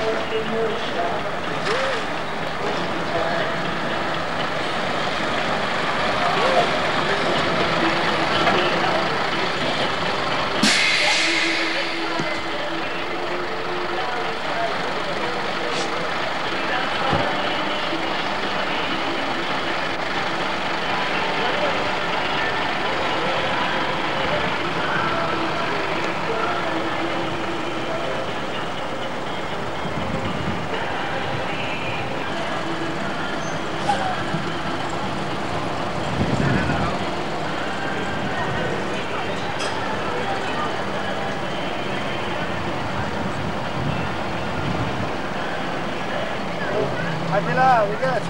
Thank you. Attila, we good.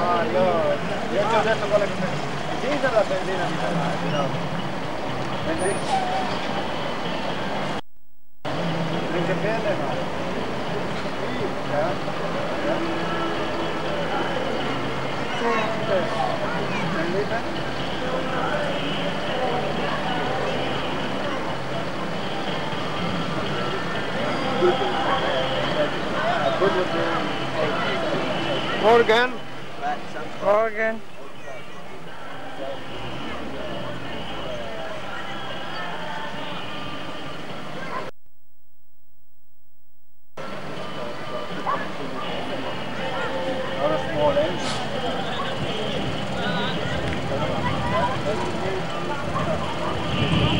Ah, io, io ti ho detto quello che mi dice la benzina mi dà, no. Benzina. Non c'è pelle, no. Yeah. Yeah. Morgan. Morgan. Not a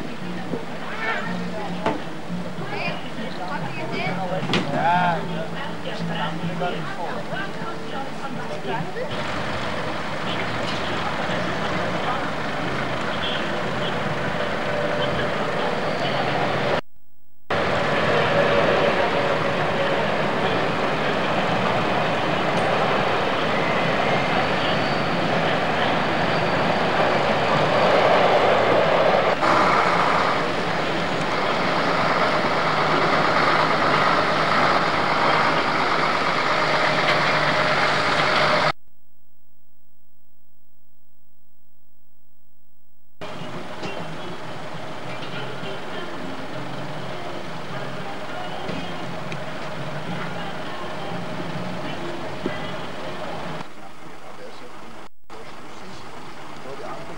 Yeah.